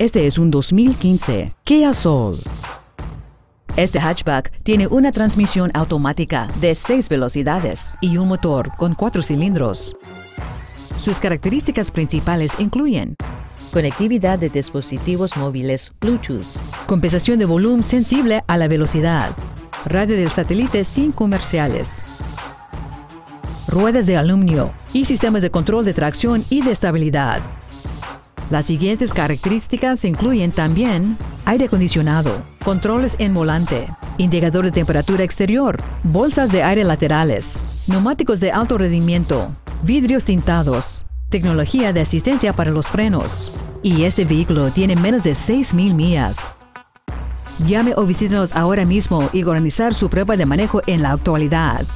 Este es un 2015 Kia Soul. Este hatchback tiene una transmisión automática de 6 velocidades y un motor con 4 cilindros. Sus características principales incluyen conectividad de dispositivos móviles Bluetooth, compensación de volumen sensible a la velocidad, radio del satélite sin comerciales, ruedas de aluminio y sistemas de control de tracción y de estabilidad. Las siguientes características incluyen también aire acondicionado, controles en volante, indicador de temperatura exterior, bolsas de aire laterales, neumáticos de alto rendimiento, vidrios tintados, tecnología de asistencia para los frenos. Y este vehículo tiene menos de 6.000 millas. Llame o visítenos ahora mismo y organizar su prueba de manejo en la actualidad.